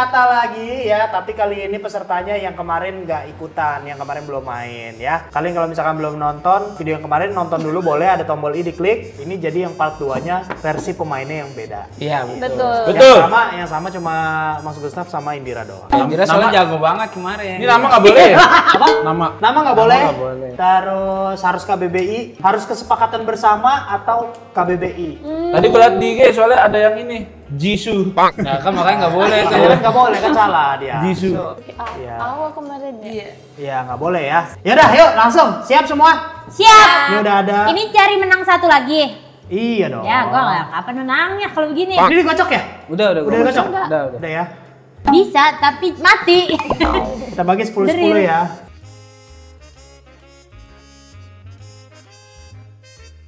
kata lagi ya, tapi kali ini pesertanya yang kemarin nggak ikutan, yang kemarin belum main ya. Kalian kalau misalkan belum nonton video yang kemarin nonton dulu boleh ada tombol i diklik. Ini jadi yang part 2-nya versi pemainnya yang beda. Iya, Betul. Betul. Yang sama, yang sama cuma Mas Gustaf sama Indira doang. Indira soalnya jago banget kemarin. Ini nama nggak boleh ya? Apa? Nama. Nama nggak boleh. boleh. Terus harus KBBI, harus kesepakatan bersama atau KBBI. Tadi gue liat di IG soalnya ada yang ini. Jisoo. Nah, kan makanya nggak boleh. Kan nggak boleh kan salah dia. Jisoo. Iya. Awal kemarin ya. Iya nggak boleh ya. Yaudah, yuk langsung. Siap semua? Siap. Ini udah ada. Ini cari menang satu lagi. Iya dong. Ya, gua nggak kapan menangnya kalau begini. Ini dikocok ya? Udah, udah. Udah gua- dikocok? Udah, udah. Udah ya. Bisa, tapi mati. Kita bagi 10 10 Drill. ya.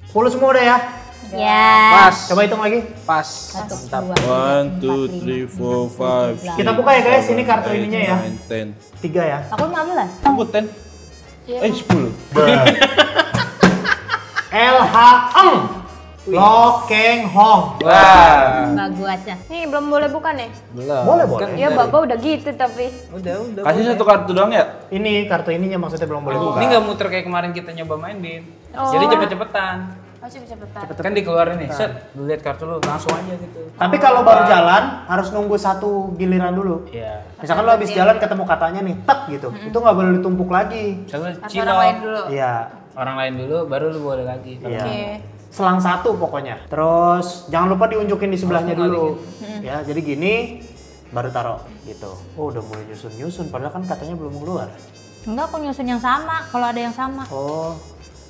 10 semua udah ya? Ya. Pas. Coba hitung lagi. Pas. Satu, Mantap. dua, One, tiga, two, empat, three, lima, four, five. Kita buka ya guys, ini kartu ininya ya. Nine, ten. Tiga ya. Aku 15. Kamu ten? Eh, sepuluh. LH Eng. Lokeng Hong. Wah. Bagus ya. Nih belum boleh buka nih. Belum. Boleh, boleh. Ya dari- bapak udah gitu tapi. Udah, udah. Kasih boleh. satu kartu doang ya? Ini kartu ininya maksudnya belum boleh buka. Ini nggak muter kayak kemarin kita nyoba main, Bin. Oh. Jadi cepet-cepetan. Masih bisa betah. Kan dikeluarin nih, set, lu lihat kartu lu langsung aja gitu. Tapi kalau baru jalan harus nunggu satu giliran dulu. Iya. Misalkan lo habis jalan ketemu katanya nih, tek gitu. Itu nggak boleh ditumpuk lagi. Misalnya Atau cilok. orang lain dulu. Iya. Orang lain dulu, baru lu boleh lagi. Kalau Iya. Oke. Selang satu pokoknya. Terus jangan lupa diunjukin di sebelahnya Langsung dulu. gitu. Ya, jadi gini baru taruh gitu. Oh, udah mulai nyusun-nyusun padahal kan katanya belum keluar. Enggak, aku nyusun yang sama. Kalau ada yang sama. Oh,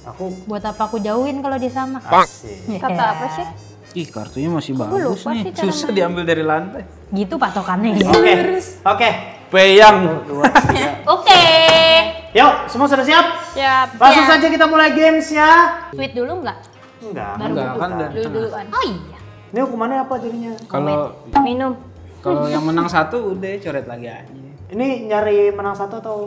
aku Buat apa aku jauhin kalau dia sama? asik. Kata apa sih? Ih, kartunya masih Aku bagus lupa nih. Susah diambil dari lantai. Gitu patokannya ya. Oke. Oke. Peyang. Oke. Yuk, semua sudah siap? Siap. Langsung Siap. saja kita mulai gamesnya. Sweet dulu enggak? Enggak. Enggak, kan dari Dulu duluan. Oh iya. Ini hukumannya apa jadinya? Kalau Minum. kalau yang menang satu udah coret lagi aja. Ini nyari menang satu atau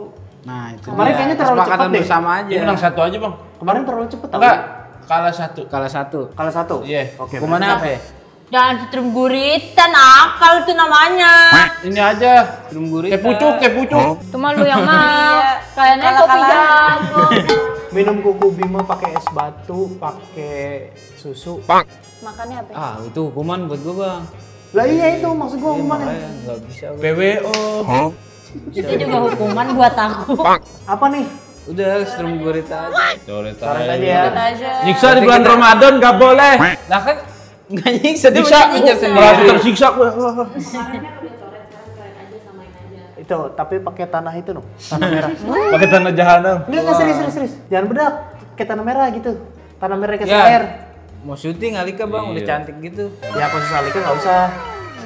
Nah, itu Kemarin dia. kayaknya terlalu cepet deh. bersama aja. Ini menang satu aja bang. kemarin terlalu cepet tau? Enggak. Kalah satu. Kalah satu. Kalah satu? Iya. Oke. Hukumannya apa ya? Jangan setrum guritan, akal itu namanya. Ini aja. Belum gurita. Kayak pucuk, kayak pucuk. Cuma lu yang mau. Kayaknya kopi jago. Minum kuku bima pakai es batu, pakai susu. Makannya apa? Ah, itu hukuman buat gua, Bang. Lah iya itu maksud gua Iya, hukumannya. makanya nggak bisa. PWO. Itu juga hukuman buat aku. Apa nih? Udah, strum gurita aja. Coret Coret aja aja. ya. Aja. Nyiksa di bulan Ramadan nggak boleh. Lah kan nggak nyiksa, dia Nyiksa, merasa tersiksa gue. Itu, tapi pakai tanah itu dong, tanah merah. Pakai tanah jahanam. Enggak, enggak serius, serius, serius. Jangan bedak, kayak tanah merah gitu. Tanah merah kasih Ya. air. Mau syuting Alika, Bang, udah Iya. cantik gitu. Ya posisi Alika nggak usah.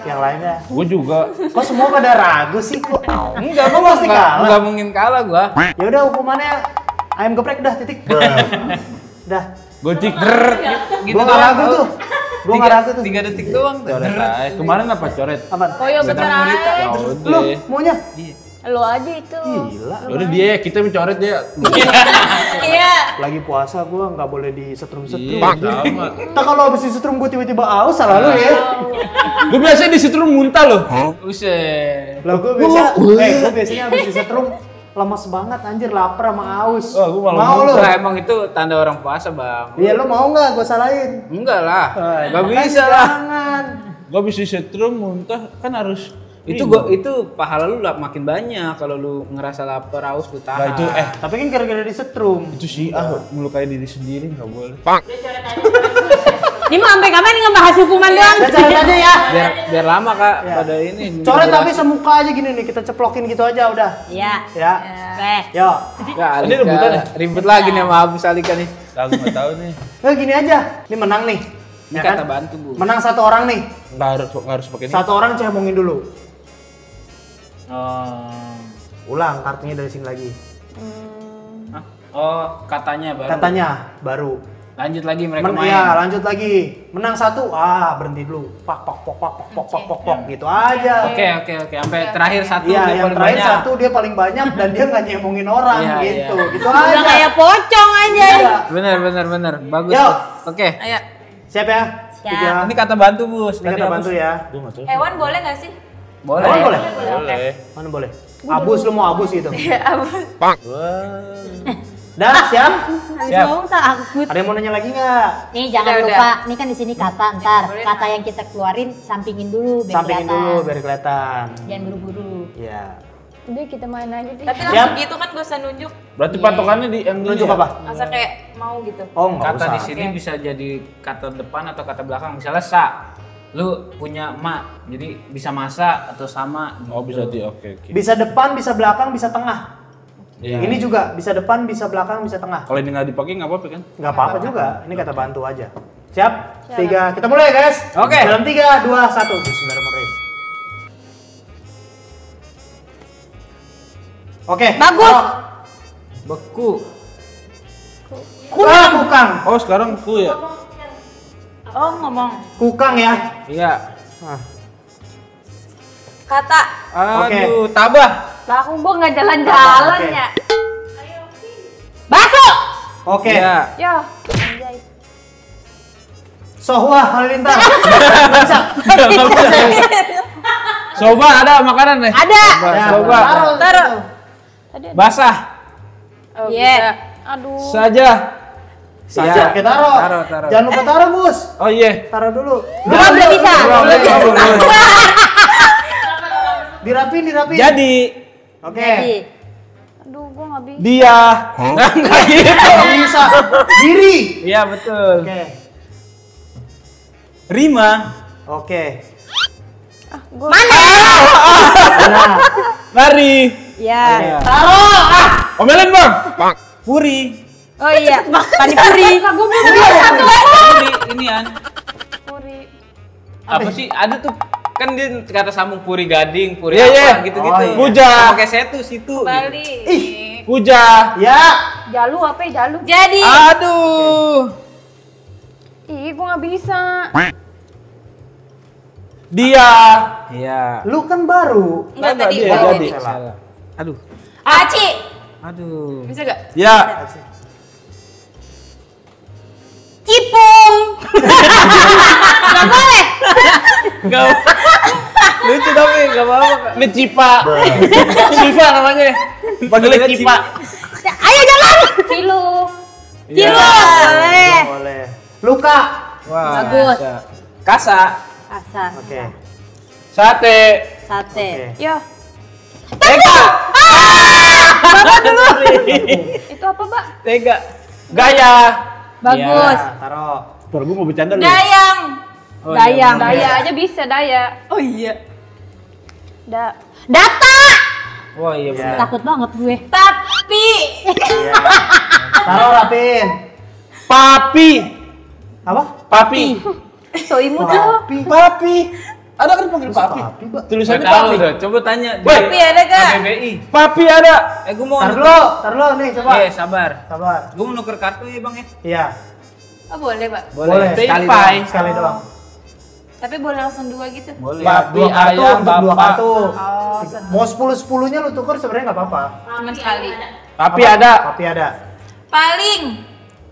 Yang lainnya. Gue juga. Kok semua pada ragu sih kok? Enggak, gua pasti nggak kalah. nggak mungkin kalah gua. Ya udah hukumannya ayam geprek dah titik. dah. Gojek. Gitu gua nggak doang, ragu tuh. Gua Tiga- nggak ragu tuh. Tiga detik doang. Coret. Kemarin apa coret? Apa? Koyo bener Lu maunya? Lu aja itu. Gila. Ya udah dia, kita mencoret dia. Iya. Lagi puasa gua nggak boleh di setrum setrum. Iya. Tak kalau habis di setrum gua tiba-tiba aus salah lu ya. Gue biasanya disetrum muntah loh. Uset. Lah gua biasa, eh gua biasanya habis di setrum lemas banget anjir lapar sama aus. Oh, gua malah mau lu? Lah emang itu tanda orang puasa, Bang. Iya lu mau nggak gua salahin? Enggak lah. Enggak bisa lah. Jangan. Gue habis disetrum muntah kan harus Itu gua itu pahala lu lah makin banyak kalau lu ngerasa lapar, haus lu tahan. Nah itu eh Tapi kan gara-gara di setrum. itu sih ah melukai diri sendiri nggak boleh. Ini mau sampai kapan nih ngebahas hukuman doang? Udah coret aja ya. biar biar lama Kak Ya. pada ini. Coret tapi semuka aja gini nih, kita ceplokin gitu aja udah. Iya. Ya. Oke. Yo. Ya, Ini rebutan ya? Ribet lagi nih sama Abus Alika nih. Tahu nggak tahu nih. Nah, gini aja. Ini menang nih. Ini Ya kan? kata bantu, Bu. Menang satu orang nih. Nggak harus nggak harus pakai ini. Satu orang cemongin dulu. Oh. Ulang kartunya dari sini lagi. Hah? Oh, katanya baru. Katanya baru. Lanjut lagi mereka Men main. ya, lanjut lagi. Menang satu, ah berhenti dulu. Pak pak pak pak pak pak pak pak pak gitu aja. Oke, oke, oke. Sampai terakhir satu Iya, dia yang paling terakhir banyak. satu dia paling banyak dan dia nggak nyemongin orang Iya, gitu. iya. Gitu Udah aja. kayak pocong aja. Iya. Bener, bener, bener. Bagus. Yo. tuh. Oke. Ayo. Siap ya? Siap. Tiga. Ini kata bantu, Bus. Ini Abus- bantu ya. Nggak. Hewan boleh gak sih? Boleh. Oh, boleh. Boleh. Mana boleh? Abus lu mau abus gitu. Ya ampun. Dah, siap? Habis Siap. ngomong tak akut. Ada yang mau nanya lagi nggak? Nih jangan Udah, lupa, nih kan di sini kata ntar Boleh, kata yang kita keluarin sampingin dulu biar Sampingin kelihatan. dulu biar kelihatan. Jangan buru-buru. Iya. Udah kita main aja deh. Tapi Siap. langsung gitu kan gak usah nunjuk. Berarti patokannya di yang Nunjuk ya? apa? Masa kayak mau gitu. Oh, nggak Kata usah. di sini bisa jadi kata depan atau kata belakang. Misalnya sa, lu punya mak, jadi bisa masa atau sama. gitu. Oh bisa di oke oke. Bisa depan, bisa belakang, bisa tengah. Iya. Ini juga bisa depan, bisa belakang, bisa tengah. Kalau ini nggak dipakai nggak apa-apa kan? Nggak apa-apa juga. Ini kata bantu aja. Siap? Tiga. Kita mulai guys. Oke. Dalam tiga, dua, satu. Bismillahirrahmanirrahim. Oke. Bagus. taruh. Beku. Ah, kukang. Oh sekarang ku ya. Oh ngomong. Kukang ya. Iya. Ah. Kata. Aduh, tabah. Lah aku gua nggak jalan-jalan Oke. ya. Bakso. Oke. Iya. Ya. Anjay. Sohwa Halilintar. Bisa. Coba ada makanan nih. Ada. Coba. Taruh. Taruh. Basah. Oh, Iya. bisa. Aduh. Saja. Saja. Iya. Oke, taruh. Taruh, taruh. Jangan lupa taruh, Gus. Oh iya. Taruh dulu. Belum belum bisa. Belum, belum. Dirapin, dirapin. Jadi Oke. Jadi, Aduh, gua nggak bisa. dia. Nggak nggak gitu. Bisa. Diri. Iya betul. Oke. Rima. Oke. Ah, gua Nah, Lari. ya. Iya. taruh. Ah. Omelin bang. Puri. Oh iya, panipuri. Lah, gua belum Puri inian. Puri. Apa sih? Ada tuh kan dia kata sambung puri gading, puri Iya, iya. apa gitu-gitu. Oh, iya. Puja. Pakai setu situ. Bali. Ih. Puja. Ya. Jalu apa ya jalu? Jadi. Aduh. Ih, gua nggak bisa. Dia. Iya. Lu kan baru. Enggak tadi. Oh, jadi. Salah. Aduh. Aci. Aduh. Bisa gak? Ya. Cipung. Gak Lucu tapi gak apa-apa. Ini Cipa. Namanya. Panggilnya Cipa. Ayo jalan. Cilung. Iya. Boleh. Boleh. Luka. Wah. Bagus. Kasa. Asas. Oke. Sate. Sate. Ya, Tega. itu apa, Mbak? Tega. Gaya. Bagus. Ya, taruh. Baru gue mau bercanda lu. Dayang. Oh, Dayang. iya, Daya aja bisa, daya. Oh iya. Da. Data. Wah iya benar. Takut banget gue. Tapi. Iya. Taruh rapin. Papi. Apa? Papi. So imut lo. Papi. Papi. Ada kan panggil papi. Papi, Mbak. Tulisannya tahu papi. dah, Coba tanya. Papi ada gak? KBBI. Papi ada. Eh gue mau Tar dulu, tar dulu nih coba. Eh sabar. Sabar. Gue mau nuker kartu ya bang ya. Iya. Oh boleh pak. Boleh. Sekali Pai. doang. Sekali doang. Tapi boleh langsung dua gitu. Boleh. Ba- dua kartu ayam, untuk dua kartu. Oh, Mau sepuluh sepuluhnya lu tuker sebenarnya nggak apa-apa. Cuman sekali. Apa? ada. Papi ada. Paling.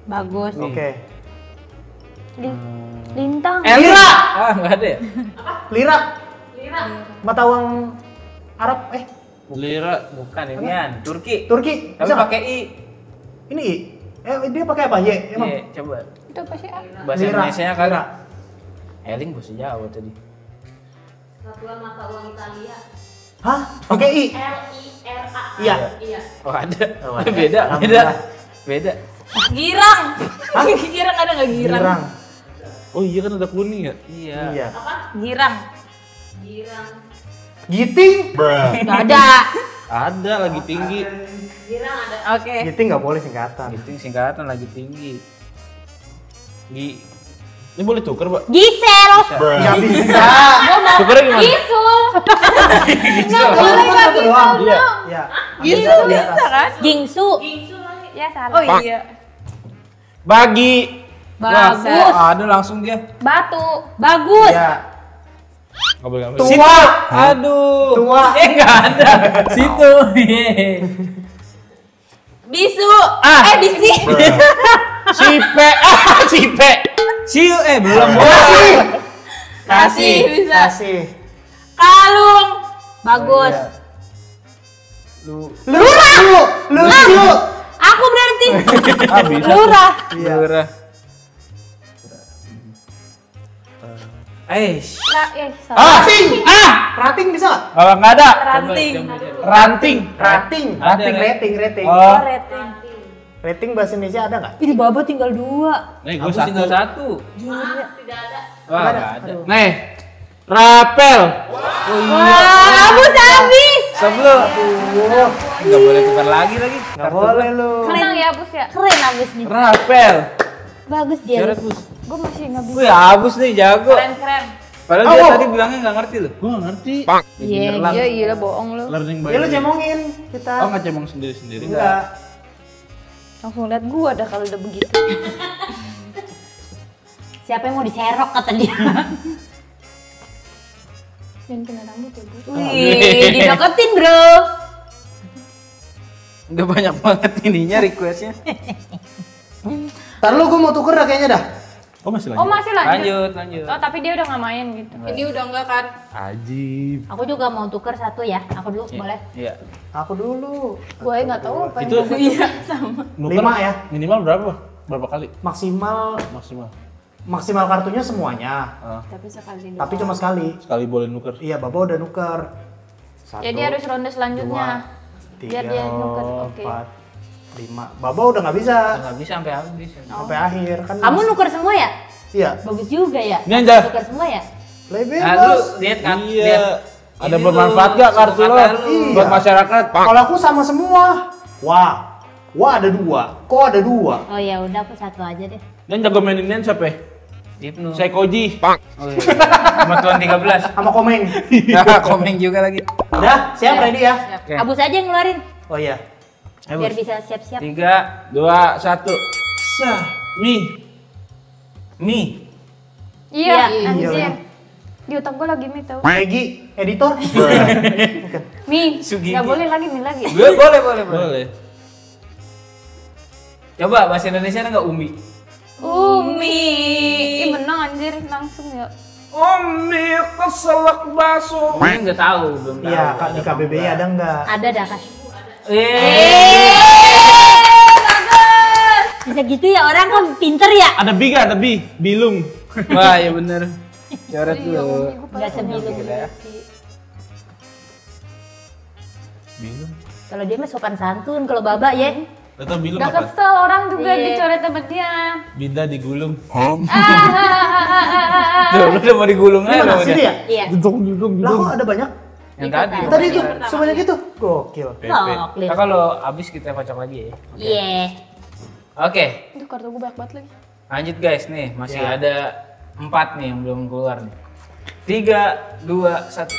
Bagus. Oke. Li lintang. Elira. Ah nggak ada ya. Lira. Lira. Mata uang Arab eh Lira. Bukan inian. Turki. Turki. Tapi pakai i. Ini I. eh dia pakai apa? Y emang. Iya, coba. Itu apa sih? ah? Bahasa Lira. Indonesia. Lira. Eling bahasa Jawa tadi. Hah? Pakai I. Iya. Oh ada. Oh, ada. beda, beda. Beda. Girang. girang ada nggak girang? Girang. Oh iya kan ada kuning ya. Iya. Iya. Girang. Giting. Gak ada. Ada lagi tinggi. Oke. Giting nggak boleh singkatan. Itu singkatan lagi tinggi. Gi. Ini boleh tuker, Pak? Gisel. Nggak bisa. Tukernya gimana? Gisul. Nggak boleh nggak bisa. Iya. Iya. Ambil di bisa kan? Gingsu. Ya salah. Oh iya. Bagi. Bagus. Wah, ada langsung dia. Batu. Bagus. Iya. Nggak boleh. Tua. Situ. Aduh. Tua. Eh enggak ada. Situ. Bisu. Ah. Eh bisi. Cipe. Ah, cipe. Siu eh belum Kasih. Kasih bisa. Kasih. Kalung. Bagus. Lucu. Lucu. Aku berarti. Ah bisa. Lurah. Iya. Lurah. Eh, Lah, eh, salah. Rating. Ah, rating bisa nggak? Oh, nggak ada. Ranting. Ranting. Rating. Rating, rating, rating. Oh. Rating. Rating bahasa Indonesia ada nggak? Ini baba tinggal dua. Nih gue tinggal satu. satu. Nggak Wah, ada. Aduh. Nih. Rapel. Wah, habis habis. Sebelum. Nggak boleh tukar lagi lagi. Nggak boleh lu. Menang ya, Bus ya? Keren habis nih. Rapel. Bagus dia. Coret bus. Gue masih nggak bisa. Wih, abus nih jago. Keren keren. Padahal Oh. dia tadi bilangnya nggak ngerti loh. Gue nggak ngerti. Iya, iya, iya, bohong lu. Learning by Ya lu cemongin kita. Oh nggak cemong sendiri-sendiri. Enggak. Langsung liat gua dah kalau udah begitu. Siapa yang mau diserok kata dia. Jangan kena rambut ya, Bus. Wih, dideketin bro. Udah banyak banget ininya requestnya. Ntar lu gue mau tuker dah kayaknya dah. Oh masih Oh, lanjut. masih lanjut. Lanjut, lanjut. Oh, tapi dia udah nggak main gitu. Ini udah enggak kan? Ajib. Aku juga mau tuker satu ya. Aku dulu boleh. Iya. Aku dulu. Gue nggak tahu apa yang Itu Iya sama. nuker Lima ya? Minimal berapa? Berapa kali Maksimal maksimal? maksimal kartunya semuanya. Ah, Tapi sekali Tapi cuma sekali. sekali boleh nuker. Iya, Baba udah nuker. Satu, Jadi harus ronde selanjutnya. tiga, biar dia nuker. Oke. empat, lima. Baba udah nggak bisa Nggak bisa sampai habis. sampai akhir kan. Kamu nuker semua ya? Iya. Bagus juga ya. Ini aja. Tuker semua ya? Lebih Nah, lu lihat kan? Iya. lihat. Ada Ini bermanfaat gak kartu lo? kesempatan lu. Buat Iya. masyarakat. Kalau aku sama semua. Wah. Wah ada dua. Kok ada dua? Oh ya udah aku satu aja deh. Dan jago mainin ini siapa? ya? Ibnu. Saya Koji. Oh, iya. Sama tuan 13. Sama komeng. Nah, komeng juga lagi. Udah, siap ready ya? Oke. Abus aja yang ngeluarin Oh iya. Biar bisa siap-siap. Tiga, Dua, satu. Sah. Mi. mi. Iya, Iya, anjir. iya. Di otak gue lagi mi tau. Peggy, editor. Mi, Sugigi. nggak boleh lagi mi lagi. Gue boleh, boleh, boleh. Boleh. Coba bahasa Indonesia ada nggak umi? Umi. Ih menang anjir langsung ya. Umi keselak baso. Umi nggak tahu, belum tahu. Iya, Kak, di KBBI ada nggak? Ada dah kan. Eh, Bisa gitu ya orang kan pinter ya. Ada bi gak? Ada bi. Bilung. wah ya bener. Coret dulu. Gak sebilung. Bilung. Kalau dia mah sopan santun, kalau baba ya. Atau bilung Gak kesel orang juga Iya. dicoret sama dia. Binda digulung. Tuh, lu udah mau digulung Ini aja mana lo sini ya? Iya. Gedung gedung Lah kok ada banyak? Yang tadi. Tadi itu sebanyak itu. Gokil. Sok, Nah, kalau habis kita kocok lagi ya. Iya. Oke, Itu kartu gue banyak banget lagi. lanjut guys nih. Masih Ya. ada empat nih yang belum keluar nih. Tiga, dua, satu.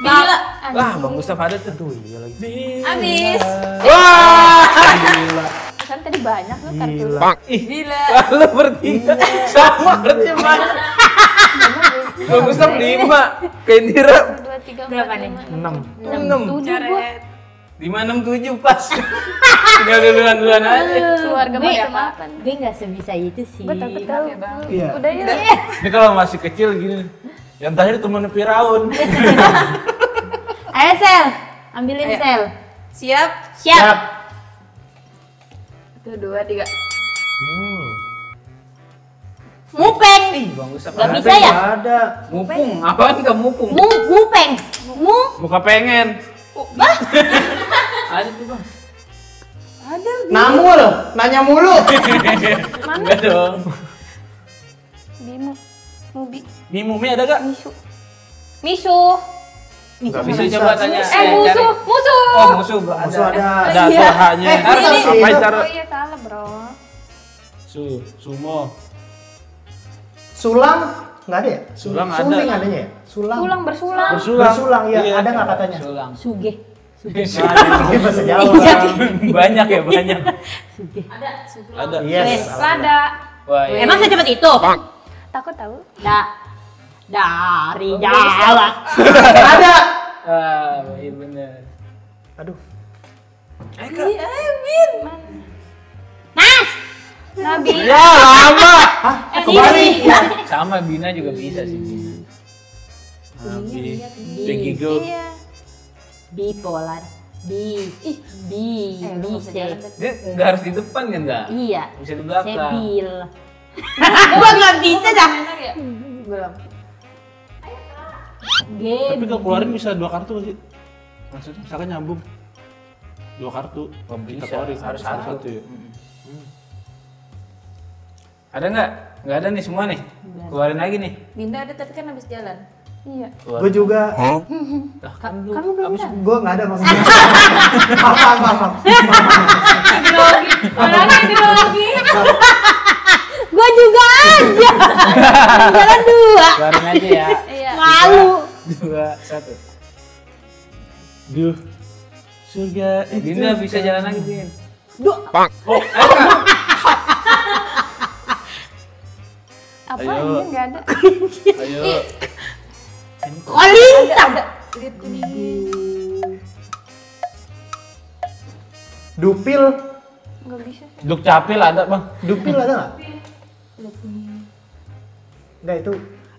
Gila. Wah, Bang Gustaf ada tuh. Aduh iya lagi. Habis. Kan tadi banyak lu kartu. lu. Gila. Gila. Lu bertiga sama berarti banyak. Bang Gustaf lima, kayak Indira Berapa nih? lima, Enam. enam. tujuh. Lima enam tujuh pas. Tinggal duluan duluan aja. Keluarga Gue, makan. gue gak sebisa itu sih. Gue takut tahu. Iya. Udah ya. Ini kalau masih kecil gini. Yang terakhir temen Firaun. Ayo sel, ambilin sel. Siap. Siap. Satu, dua, tiga. Mupeng. Ih, Bang Gustaf Gak ada. bisa ya? Ada. Mupung, apaan nggak mupung? Mu, mupeng. Mu. Muka pengen. Ada tuh bang. Namul, nanya mulu. Enggak dong. Bimu. Mubi. Mi Mumi ada gak? Misu. Misu. Nggak Bisa coba tanya. Eh cari. musuh. Musuh. Oh musuh bro. Musuh ada. Ada Iya. tuh hanya. Eh, apa cara? Oh iya salah bro. Su, sumo. Sulang nggak ada ya? Sulang ada. Suling adanya ya? Sulang. Sulang bersulang. Bersulang. Bersulang ya. Iya. Ada nggak katanya? Sulang. Suge. Bahasa Jawa. banyak ya banyak. Suge. Ada. Yes. Lada. Wah iya. Emang secepat itu? Takut tahu. Da. Dari Jawa. Ada. Ah iya bener. Aduh. Nas. Nabi. Ya lama. Hah? Kembali. Iya. Sama Bina juga bisa sih Bina. Nabi. Begigo. Iya. Bipolar. Bi. Ih, bi. Eh, Bet. Dia nggak harus di depan kan nggak? Iya. Bisa di belakang. Sebil. Gua nggak bisa dah. Ya? Belum. Tapi Game. kalau keluarin bisa dua kartu sih? Maksudnya misalkan nyambung dua kartu. Oh, Kita bisa. keluarin Harus satu, satu. ya. Ada nggak? Nggak ada nih semua nih. Keluarin lagi nih. Binda ada tapi kan habis jalan. Iya. Gue juga. Kan lu Kamu belum abis- ada. Gue nggak ada maksudnya. maaf, maaf. Orangnya di lagi. Gua juga aja. Jalan dua. Keluarin aja ya. Iya. Malu. Dua, satu. Duh. Surga itu. Dinda bisa jalan lagi, Din. Apa Ayo. anjir nggak ada. Ayo. Oh, lintang. Kuning. Dupil. Nggak bisa sih. Duk capil ada bang. Dupil ada nggak? Nggak itu.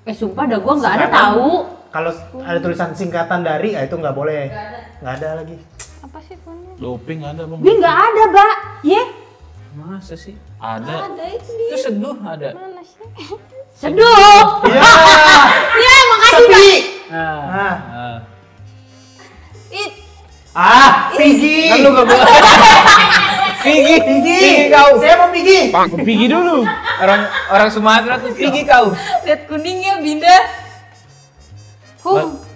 Eh sumpah dah gua nggak ada tahu. Kalau ada tulisan singkatan dari, ah, itu nggak boleh. Nggak ada lagi. Apa sih punya? Doping ada bang. Gue nggak ada, Mbak. Ye. Masa sih? Ada. Ada itu dia. Itu seduh ada. Mana sih? Seduh. Iya. Ya, makasih. Sepi. Nah, Ah, Ah. It. ah, pigi. kan lu gak boleh. Pigi, pigi. kau. Saya mau pigi. Pergi dulu. Orang orang Sumatera tuh tinggi kau. Lihat kuningnya Binda.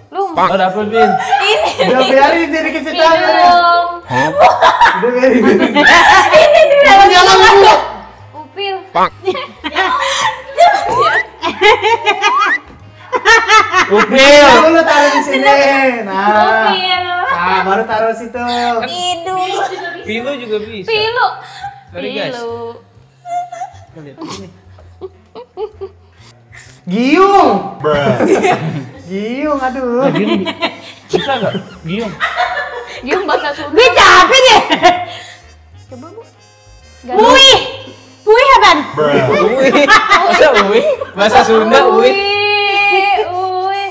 Lum. Oh dapet bin. Udah biarin dikit cerita. Hidung. Udah biarin. Upil. Upil. Dulu taruh di sini. Nah, Upil. nah baru taruh situ. Hidung. Pilu juga bisa. Pilu. Sorry, guys. Pilu. Giung. Giung, aduh. Nah, Giung bisa nggak? Giung. Giung bahasa Sunda. Gue capek deh. Coba bu. Pui. Pui apaan? Uwi. Masa uwi? Bahasa Sunda uwi. Uwi.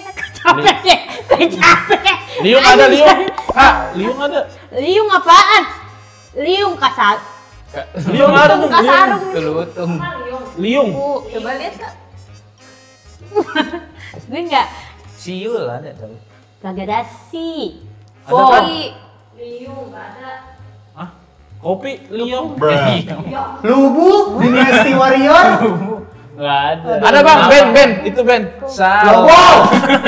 Capek deh. Gue capek. Liung ada liung. Kak, liung ada. Liung apaan? Liung kasar. Liung ada tuh. Liung. Kasarung. Telutung. Liung. Bu. Coba lihat kak. Gue nggak. Siul ada tau. Kagak ada si. Ada Oh. kan? Ah, kopi liung. Lubu, Dynasty Warrior. Gak ada. Ada bang? Ben, Ben, itu Ben. Salah. Lobo.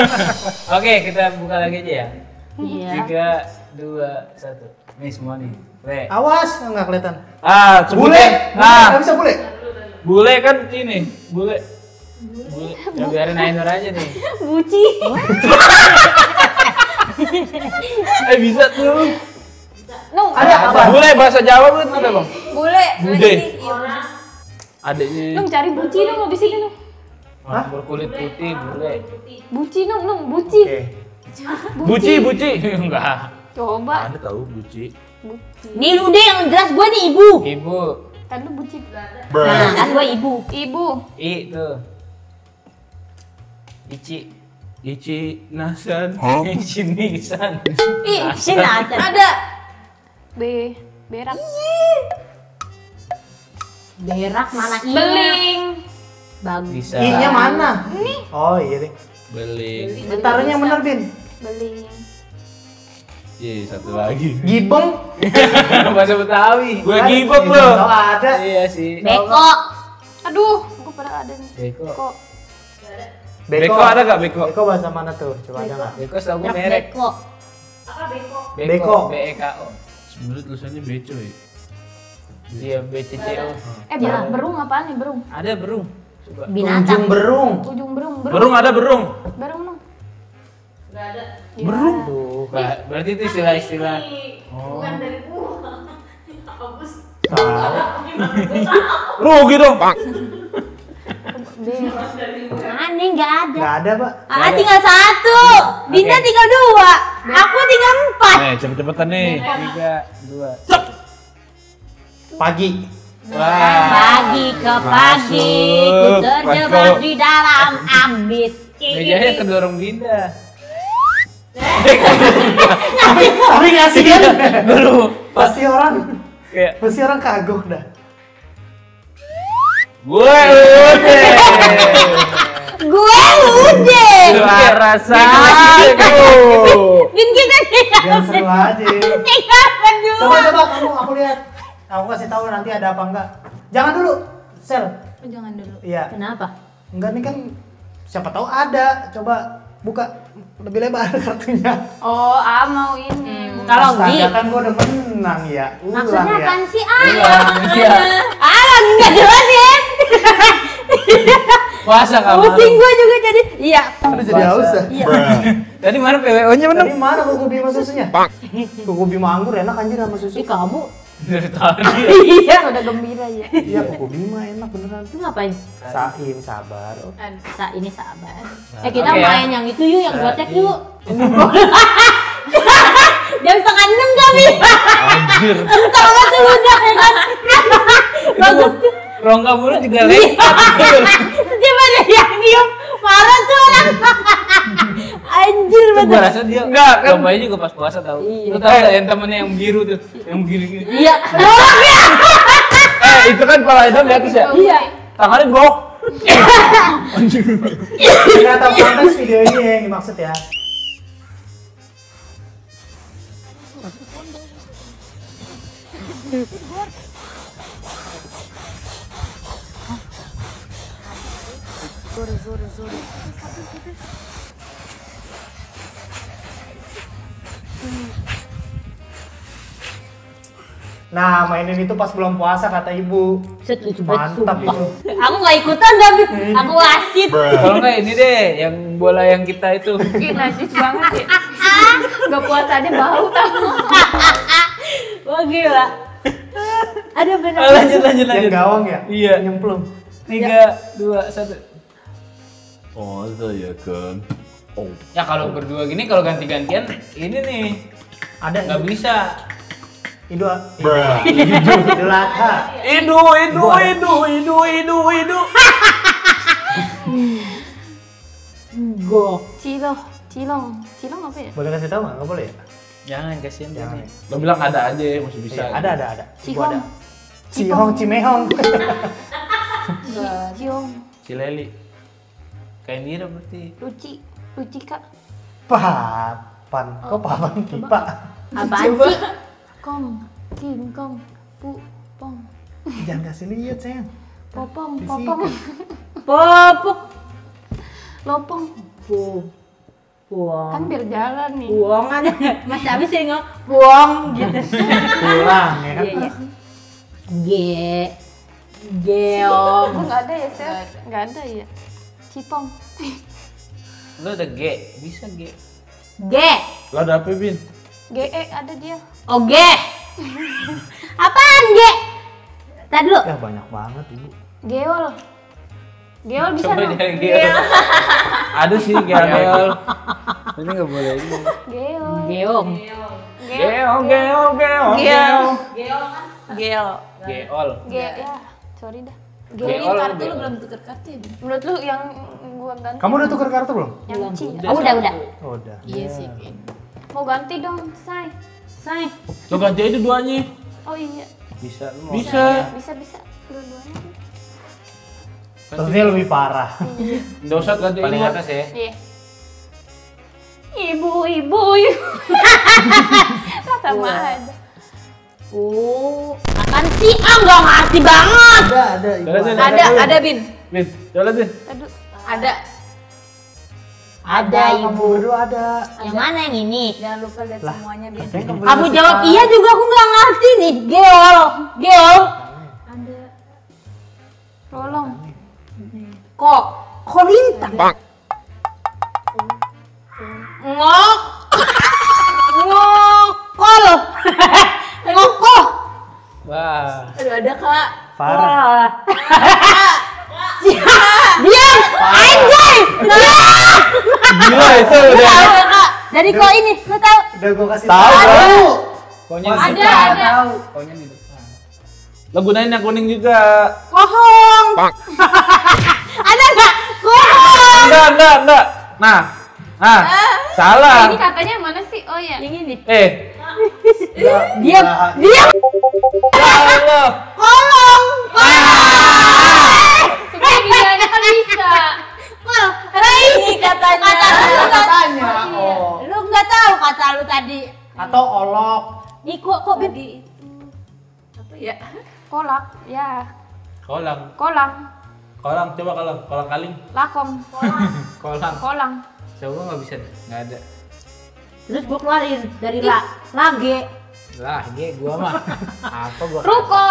Oke, kita buka lagi aja ya. Iya. Tiga, dua, satu. Nih semua nih. Le. Awas, nggak kelihatan. Ah, Bule. sebutin. Nah, Nah, bisa bule. bule kan ini, bule. Bule. Ya biarin Ainur aja nih. Buci. Eh bisa tuh. Nung. Ada apa? Bule bahasa Jawa belum ada bang? Bule. Bude. Iya. Adiknya. Nung cari buci dong abis ini Nung. Hah? Berkulit putih, bule. Buci Nung, Nung. Buci. Oke. Buci, buci. Enggak. Coba. Ada tahu buci. Nih lu deh yang jelas gue nih ibu. Ibu. Kan lu buci. Nah, kan gue ibu. Ibu. I tuh. Ici. Ici Nasan. Ici nisan. Ih. Sini ada. Ada. B. Berak. Berak mana ini? Beling. Bagus. Bisa. I-nya mana? Oh iya deh. Beling. Yang bener, Bin. Beling. Iya, satu lagi. Gibeng. Bahasa Betawi. Gue gibok Oh, lo. ada. Iya sih. Beko. Aduh, gue pernah ada nih. Beko. Kok. Beko ada gak beko? Beko bahasa mana tuh? Coba ada nggak? Beko setahu gue merek. Beko. Beko. B E K O. Sebenarnya tulisannya beco ya. Iya B C C O. Eh, berung, berung apaan nih, berung? Ada berung. Coba. Ujung Binatang. berung. Ujung berung, berung. Berung ada berung. Berung, Nung. Berung. Tuh. Berarti itu istilah-istilah. Rugi dong. B. Aneh nggak ada. Nggak ada, Pak. Ah, tinggal satu. Dinda Oke. tinggal dua. Aku tinggal empat. Eh, cepet-cepetan nih. Tiga, dua. Pagi. Wah. Pagi ke pagi, ku terjebak di dalam ambis. Mejanya kedorong Dinda. Tapi ngasih kan? Dulu. Pasti orang, Kayak pasti orang kagok dah. gue udah. Gue udah. Suara saya. Bin kita Biar seru aja. tinggal berdua. Coba coba kamu aku lihat. Aku kasih tahu nanti ada apa enggak. Jangan dulu, Sel. Oh, jangan dulu. Iya. Kenapa? Enggak nih kan siapa tahu ada. Coba buka lebih lebar kartunya. Oh, A mau ini. Kalau Astaga, Gi, kan gua udah menang ya. Ulang maksudnya ya. apaan sih? Ah, Iya. ah, enggak jelas ya. Puasa kamu. Pusing gue juga jadi. Iya. Udah jadi haus dah. Iya. Tadi mana PWO-nya Tadi mana kuku bima susunya? Kuku bima anggur enak anjir sama susu. Ih, kamu. Dari tadi. Iya. Udah gembira ya. Iya kuku bima enak beneran. Itu ngapain? Saim sabar. Oh. Sa ini sabar. Eh kita Oke, ya. main yang itu yuk, yang gotek yuk. Jam setengah enam kami. Anjir. Setengah tuh udah ya kan. Bagus tuh. Rongga mulut juga lengkap. Setiap ada yang diem marah tuh orang. Anjir gua betul. rasa dia enggak kan lombanya juga pas puasa tahu. Iya. Lu tahu nggak yang temennya yang biru tuh, yang biru gitu. Iya. Ya. Eh, itu kan kepala itu di atas ya? Iya. Tangannya blok. Ternyata pantas video ini yang dimaksud ya. Nah, mainin itu pas belum puasa kata ibu. Banget Mantap itu. Aku nggak ikutan tapi aku wasit. Kalau enggak ini deh, yang bola yang kita itu. Ih, najis banget ya. Gak puasa aja bau tau. Wah gila. Ada benar. Ah, lanjut lanjut Yang lanjut. gawang ya? Iya. Nyemplung. Tiga, dua, satu. Oh, saya kan. Oh. Ya kalau berdua gini kalau ganti-gantian ini nih Ada nggak bisa. Idul Idul Adha. Idu, idu, idu, idu, idu, idu. Go. Cilo, cilong. Cilong apa ya? Boleh kasih tahu nggak? Nggak boleh ya? Jangan kasihan Jangan. dia. Lo bilang ada aja, masih bisa. Iya, ada ada ada. Cihong. ada. Cihong, Cimehong. Ciong. Si Leli. Kayak Nira berarti. Luci. Luci kak. Papan. Kok papan pipa? Apaan sih? Kong. King kong. Pu. Pong. Jangan kasih lihat sayang. Popong. Popong. Popok. Lopong. Pu. Puang. Kan biar jalan nih. Buang ada. Mas Abi sering ngomong buang gitu. Pulang ya kan? Iya iya. Ge. Geong. Oh, nggak ada ya, Sel? Nggak ada ya. Cipong. Lu ada G, bisa G. Ge. Lo ada apa, Bin? GE ada dia. Oge. Apaan ge? Tadi dulu. Ya banyak banget ibu. Geol. Geol bisa Coba dong. jadi G. Ada sih Geol. Ini nggak boleh ini. Geol. Geong. Geol, geol, geol, Geol. geol. Geol. Ge ya. Sorry dah. Geol. Kartu lu belum tuker kartu ya? Menurut lu yang gua ganti? Kamu udah tuker kartu belum? Yang C. Oh, udah udah. Oh, udah. Iya sih. Bin. Mau ganti dong, Say. Say. Lo ganti aja duanya. Oh iya. Bisa, lu mau Bisa. Bisa bisa. Dua-duanya. Terusnya lebih parah. Nggak usah ganti paling ini. atas ya. Iya. Ibu, ibu, ibu. Sama aja. Oh, apaan sih? Ah, nggak ngerti banget. Ada, ada. Ada, ada. Ada, ada Bin. Bin, jalan Bin. Aduh. Ada. Ada ibu. berdua ada. Yang mana yang ini? Jangan lupa lihat semuanya Bin. Kamu jawab kasih iya juga aku nggak ngerti nih. Geol. Geol. Ada. Tolong. Kok. Kolintang. Ngok. Ngokol. Wah. Aduh ada kak. Parah. Diam. Anjay. Diam. Gila itu udah. Ada kak. Dari kok ini, lu tahu? Udah gua kasih Tahu, tahu. Di Ada, depan. ada. tahu. Pokoknya di depan. Lo gunain yang kuning juga. Bohong. Ada nggak? Bohong. Enggak, enggak, enggak. Nah, Ah, salah. Ini katanya mana sih? Oh ya. Yang ini. Eh, Diam. Nah, Diam. Ya Allah. Kolong. Sebenarnya videonya kan bisa. Kol. Ini katanya. Kata lu katanya. Oh. Lu nggak tahu kata lu tadi. Atau olok. Ih kok kok Beb? Apa ya? Kolak. Ya. Kolang. Kolang. Kolang coba kolang. Kolang kaling. Lakong. Kolang. Kolang. Coba nggak bisa, nggak ada. Terus gua keluarin dari la lage. Lah, gue gua mah. Apa gua? Ruko.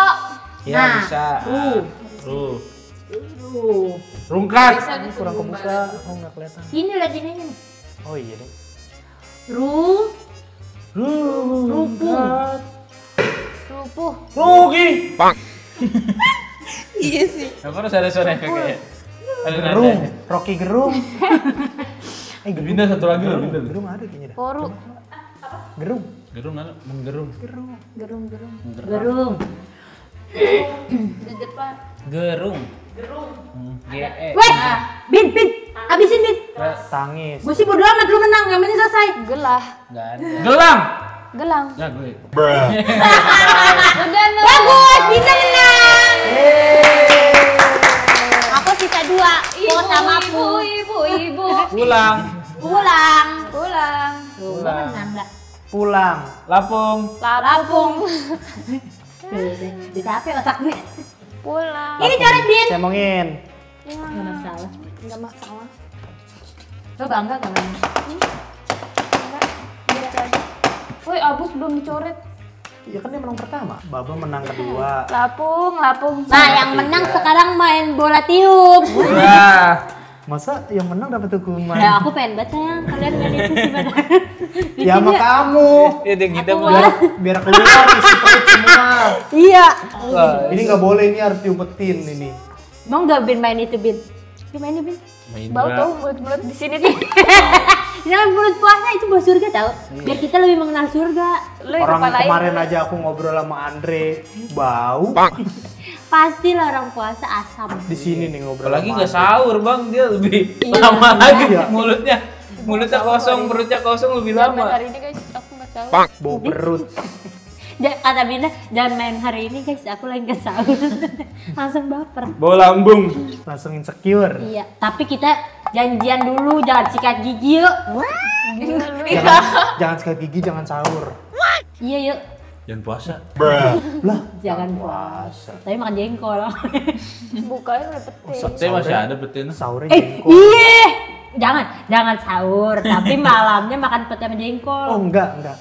Ya Nah. bisa. Uh. Tuh. Uh. Rungkat. Ini kurang kebuka. Oh nggak kelihatan. Sini lagi nanya. Oh iya deh. Ru. Rungkat. Rupuh. Rugi. Iya sih. Apa harus ada suara kayak? Ada Gerung. Rocky Gerung. eh gerung. Satu lagi loh. Gerung ada kayaknya dah. Poru. Gerung. Gerung mana? Menggerung. Gerung-gerung. Gerung. Di depan. Gerung. Gerung. G E. Wes. Bin, bin. Habisin bin. Tangis. Gue sih bodo amat lu menang, yang penting selesai. Gelah. Enggak ada. Gelang. Gelang. Ya gue. Udah no. Bagus, bisa menang. Aku sisa dua. Kok sama Ibu, ibu, ibu. Pulang. Pulang. Pulang. Gua menang enggak? Pulang. Lapung. Lapung. Di capek otak gue. Pulang. Ini coret bin. Cemongin. Enggak masalah. Enggak masalah. Lo bangga gak main? Woi, abus belum dicoret. Ya kan dia menang pertama. Baba menang kedua. Lapung, lapung. Nah, yang menang sekarang main bola tiup. Wah. Masa yang menang dapat hukuman? Ya aku pengen baca yang kalian main itu sih pada. ya sama kamu. Itu kita Aku mulai. Biar keluar isi perut semua. Iya. Wah, Ini nggak boleh ini harus diumpetin ini. Mau nggak bin main itu bin? Bin main bin. Main Bau tau mulut-mulut di sini nih. Ini kan bulan puasa itu bau surga tau. Biar kita lebih mengenal surga. Lu Orang kemarin aja aku ngobrol sama Andre, bau. Pasti lah orang puasa asam. Di sini nih ngobrol. Apalagi nggak sahur bang, dia lebih lama lagi Iya. mulutnya. Mulutnya kosong, perutnya kosong lebih Jangan main lama. hari ini guys, aku nggak tahu. Bau perut. Kata Bina, jangan main hari ini guys, aku lagi ke sahur. Langsung baper. Bau lambung. Langsung insecure. Iya, tapi kita janjian dulu, jangan sikat gigi yuk. Jangan, jangan sikat gigi, jangan sahur. Iya yuk, Jangan puasa. Lah, jangan puasa. Tapi makan jengkol. Bukanya udah peting. Saya masih ada betin. sahurnya eh, jengkol. iya. Jangan, jangan sahur, tapi malamnya makan pete sama jengkol. Oh enggak, enggak.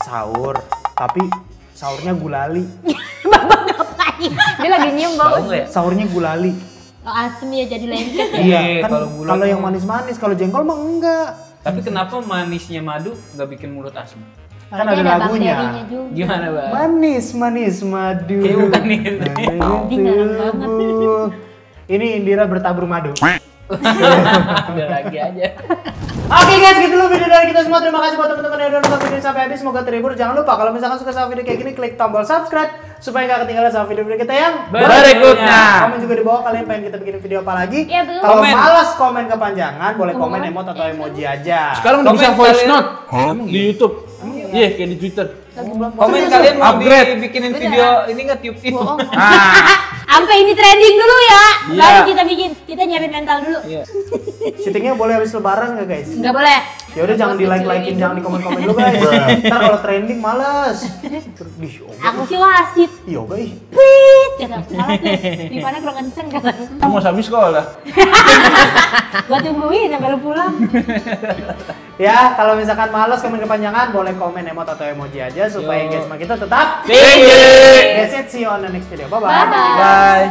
Sahur, tapi sahurnya gulali. Bapak ngapain? Dia lagi nyium bau. Ya? Sahurnya gulali. Oh, asem ya jadi lengket ya. Iya, kan kalau yang manis-manis, kalau jengkol mah enggak. Tapi kenapa manisnya madu nggak bikin mulut asam? Kan Berarti ada lagunya. juga. Gimana bang? Manis, manis, madu. Kayak bukan itu. Ini. Tubuh. Indira bertabur madu. Udah lagi aja. Oke guys, gitu dulu video dari kita semua. Terima kasih buat teman-teman yang udah nonton video ini sampai habis. Semoga terhibur. Jangan lupa kalau misalkan suka sama video kayak gini, klik tombol subscribe supaya nggak ketinggalan sama video-video kita yang Berikutnya. Komen juga di bawah kalian pengen kita bikin video apa lagi. Betul. Kalau Komen. malas komen kepanjangan, boleh komen emot atau emoji aja. Sekarang udah bisa voice note di YouTube. Iya, kayak di Twitter. Komen kalian mau Upgrade. bikinin video ini nggak tiup tiup. Sampai ini trending dulu ya. Baru kita bikin. Kita nyiapin mental dulu. Iya. Syutingnya boleh habis lebaran nggak guys? Enggak boleh. Ya udah jangan di like likein, jangan di komen komen dulu guys. Ntar kalau trending yoga. Aku sih wasit. Yoga ih. Pit. Kata salah tuh. Di mana kurang kenceng kata. Kamu mau habis sekolah. Gua tungguin sampai lu pulang. Ya, kalau misalkan males komen kepanjangan, boleh komen emot atau emoji aja supaya Yo. engagement kita tetap Tinggi. That's it, see you on the next video. Bye-bye. Bye-bye. Bye.